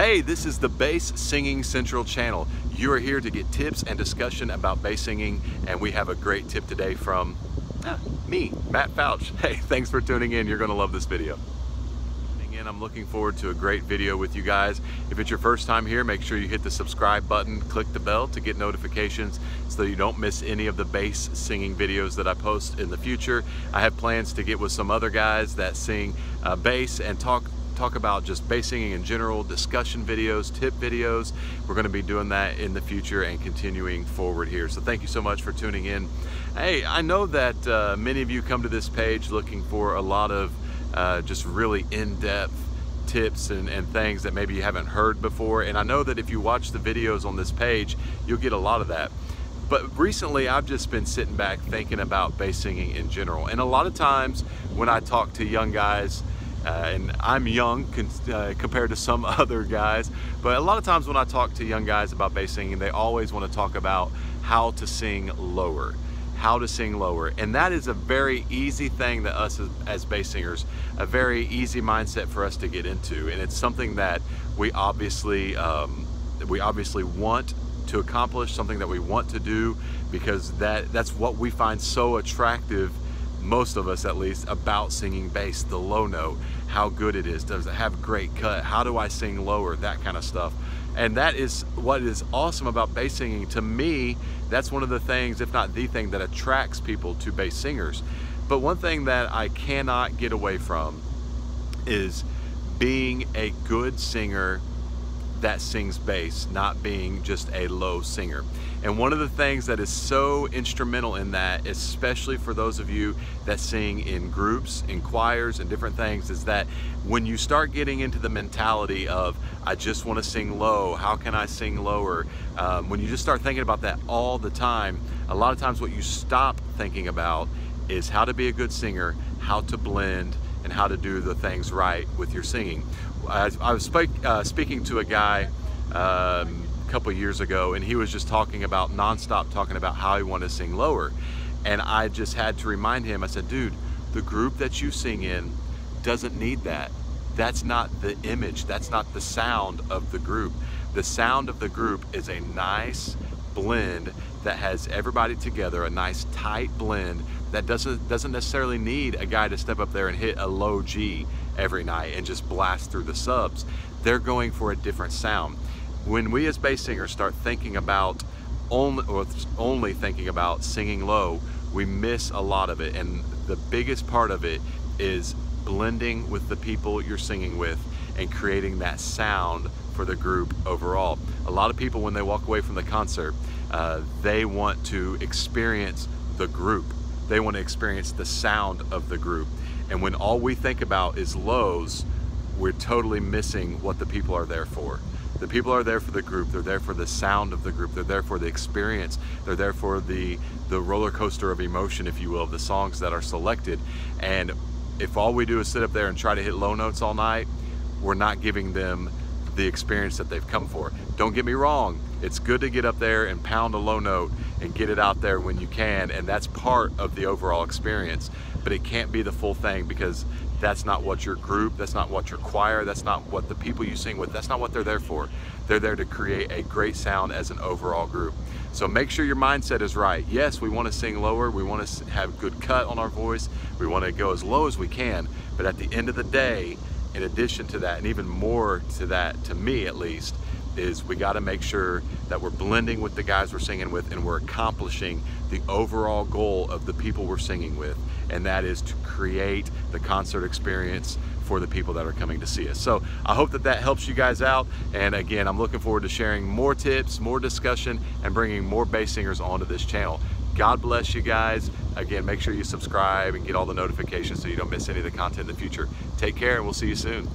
Hey, this is the Bass Singing Central channel. You are here to get tips and discussion about bass singing, and we have a great tip today from me, Matt Fouch. Hey, thanks for tuning in. You're gonna love this video. And I'm looking forward to a great video with you guys. If it's your first time here, make sure you hit the subscribe button, click the bell to get notifications so you don't miss any of the bass singing videos that I post in the future. I have plans to get with some other guys that sing uh, bass and talk talk about just bass singing in general, discussion videos, tip videos. We're gonna be doing that in the future and continuing forward here. So thank you so much for tuning in. Hey, I know that uh, many of you come to this page looking for a lot of uh, just really in-depth tips and, and things that maybe you haven't heard before. And I know that if you watch the videos on this page, you'll get a lot of that. But recently I've just been sitting back thinking about bass singing in general. And a lot of times when I talk to young guys uh, and I'm young uh, compared to some other guys, but a lot of times when I talk to young guys about bass singing, they always want to talk about how to sing lower, how to sing lower. And that is a very easy thing that us as, as bass singers, a very easy mindset for us to get into. And it's something that we obviously, um, we obviously want to accomplish, something that we want to do because that, that's what we find so attractive most of us at least, about singing bass, the low note, how good it is, does it have great cut, how do I sing lower, that kind of stuff. And that is what is awesome about bass singing. To me, that's one of the things, if not the thing, that attracts people to bass singers. But one thing that I cannot get away from is being a good singer that sings bass, not being just a low singer. And one of the things that is so instrumental in that, especially for those of you that sing in groups, in choirs, and different things, is that when you start getting into the mentality of, I just want to sing low, how can I sing lower? Um, when you just start thinking about that all the time, a lot of times what you stop thinking about is how to be a good singer, how to blend, and how to do the things right with your singing. I, I was speak, uh, speaking to a guy um, a couple years ago and he was just talking about nonstop talking about how he wanted to sing lower. And I just had to remind him I said dude the group that you sing in doesn't need that. That's not the image. That's not the sound of the group. The sound of the group is a nice blend that has everybody together a nice tight blend that doesn't doesn't necessarily need a guy to step up there and hit a low G every night and just blast through the subs. They're going for a different sound. When we as bass singers start thinking about only, only thinking about singing low, we miss a lot of it. And the biggest part of it is blending with the people you're singing with and creating that sound for the group overall. A lot of people, when they walk away from the concert, uh, they want to experience the group. They want to experience the sound of the group. And when all we think about is lows, we're totally missing what the people are there for. The people are there for the group. They're there for the sound of the group. They're there for the experience. They're there for the, the roller coaster of emotion, if you will, of the songs that are selected. And if all we do is sit up there and try to hit low notes all night, we're not giving them the experience that they've come for. Don't get me wrong, it's good to get up there and pound a low note and get it out there when you can, and that's part of the overall experience but it can't be the full thing because that's not what your group, that's not what your choir, that's not what the people you sing with, that's not what they're there for. They're there to create a great sound as an overall group. So make sure your mindset is right. Yes, we want to sing lower, we want to have good cut on our voice, we want to go as low as we can, but at the end of the day, in addition to that, and even more to that, to me at least, is we got to make sure that we're blending with the guys we're singing with and we're accomplishing the overall goal of the people we're singing with and that is to create the concert experience for the people that are coming to see us. So I hope that that helps you guys out. And again, I'm looking forward to sharing more tips, more discussion, and bringing more bass singers onto this channel. God bless you guys. Again, make sure you subscribe and get all the notifications so you don't miss any of the content in the future. Take care and we'll see you soon.